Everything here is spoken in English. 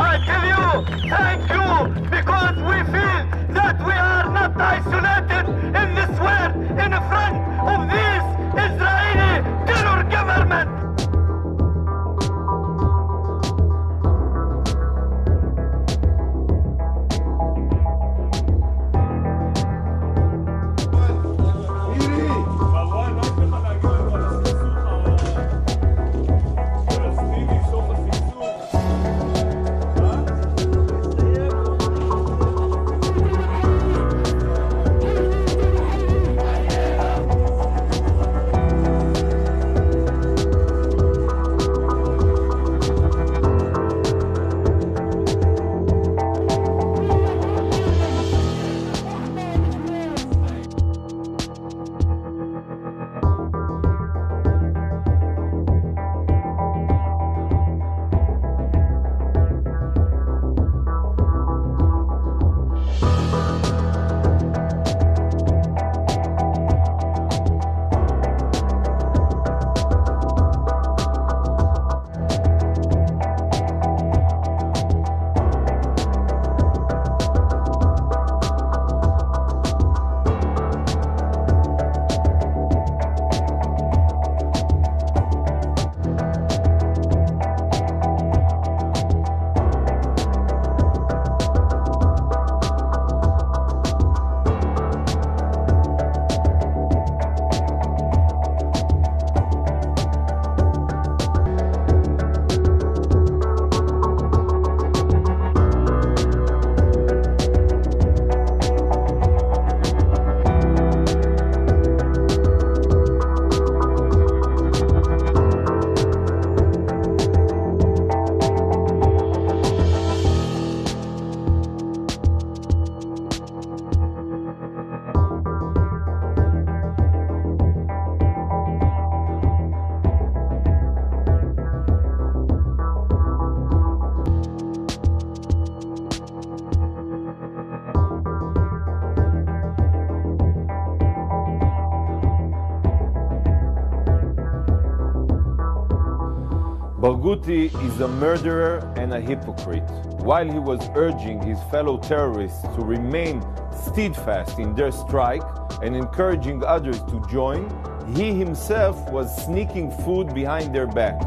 I tell you, thank you, Barghouti is a murderer and a hypocrite. While he was urging his fellow terrorists to remain steadfast in their strike and encouraging others to join, he himself was sneaking food behind their back.